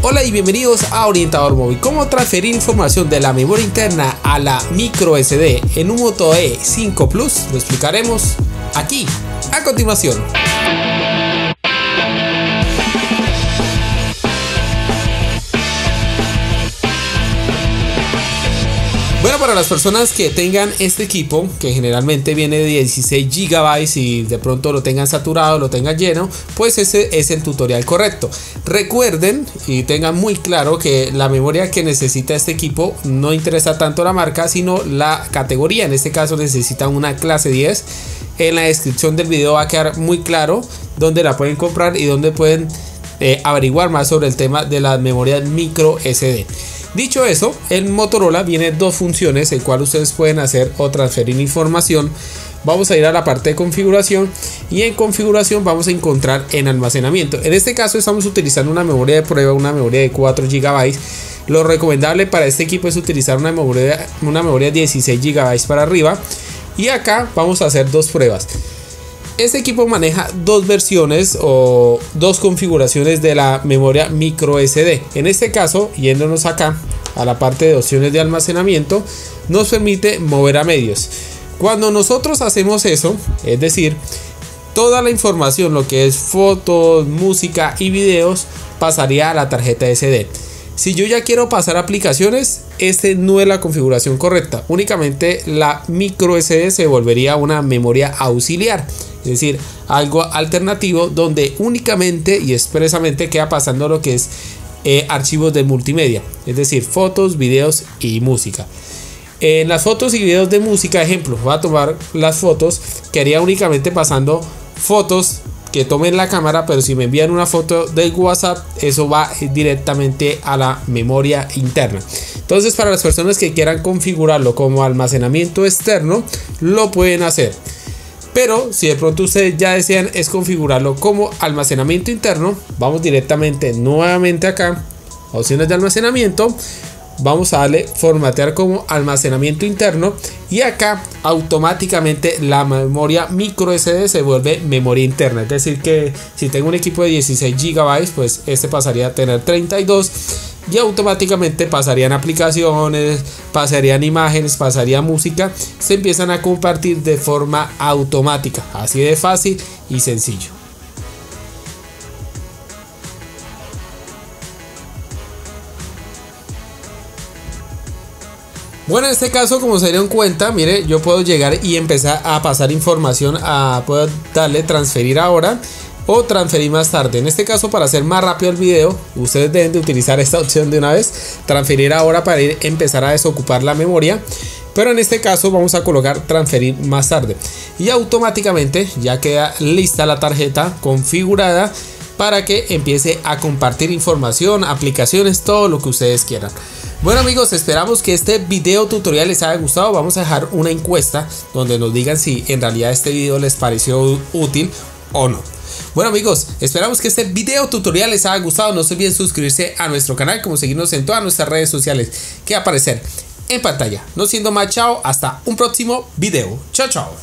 Hola y bienvenidos a Orientador Móvil. ¿Cómo transferir información de la memoria interna a la micro SD en un Moto E5 Plus? Lo explicaremos aquí, a continuación. Para las personas que tengan este equipo, que generalmente viene de 16 GB y de pronto lo tengan saturado, lo tengan lleno, pues ese es el tutorial correcto. Recuerden y tengan muy claro que la memoria que necesita este equipo no interesa tanto la marca, sino la categoría. En este caso necesitan una clase 10. En la descripción del video va a quedar muy claro dónde la pueden comprar y dónde pueden eh, averiguar más sobre el tema de las memorias micro SD. Dicho eso, en Motorola viene dos funciones en cual ustedes pueden hacer o transferir información. Vamos a ir a la parte de configuración y en configuración vamos a encontrar en almacenamiento. En este caso estamos utilizando una memoria de prueba, una memoria de 4 GB. Lo recomendable para este equipo es utilizar una memoria, una memoria de 16 GB para arriba. Y acá vamos a hacer dos pruebas. Este equipo maneja dos versiones o dos configuraciones de la memoria micro SD. En este caso, yéndonos acá a la parte de opciones de almacenamiento, nos permite mover a medios. Cuando nosotros hacemos eso, es decir, toda la información, lo que es fotos, música y videos, pasaría a la tarjeta SD. Si yo ya quiero pasar aplicaciones, este no es la configuración correcta. Únicamente la micro SD se volvería una memoria auxiliar es decir, algo alternativo donde únicamente y expresamente queda pasando lo que es eh, archivos de multimedia, es decir, fotos, videos y música. En las fotos y videos de música, ejemplo, voy a tomar las fotos que haría únicamente pasando fotos que tomen la cámara, pero si me envían una foto del WhatsApp, eso va directamente a la memoria interna. Entonces, para las personas que quieran configurarlo como almacenamiento externo, lo pueden hacer. Pero si de pronto ustedes ya desean es configurarlo como almacenamiento interno, vamos directamente nuevamente acá, opciones de almacenamiento. Vamos a darle formatear como almacenamiento interno y acá automáticamente la memoria micro SD se vuelve memoria interna. Es decir que si tengo un equipo de 16 GB pues este pasaría a tener 32 y automáticamente pasarían aplicaciones, pasarían imágenes, pasaría música, se empiezan a compartir de forma automática, así de fácil y sencillo. Bueno, en este caso, como se dieron cuenta, mire, yo puedo llegar y empezar a pasar información, a puedo darle transferir ahora o transferir más tarde. En este caso, para hacer más rápido el video, ustedes deben de utilizar esta opción de una vez, transferir ahora para ir, empezar a desocupar la memoria. Pero en este caso vamos a colocar transferir más tarde. Y automáticamente ya queda lista la tarjeta configurada para que empiece a compartir información, aplicaciones, todo lo que ustedes quieran. Bueno amigos, esperamos que este video tutorial les haya gustado. Vamos a dejar una encuesta donde nos digan si en realidad este video les pareció útil o no. Bueno amigos, esperamos que este video tutorial les haya gustado. No se olviden suscribirse a nuestro canal, como seguirnos en todas nuestras redes sociales que aparecer en pantalla. No siendo más, chao, hasta un próximo video. Chao, chao.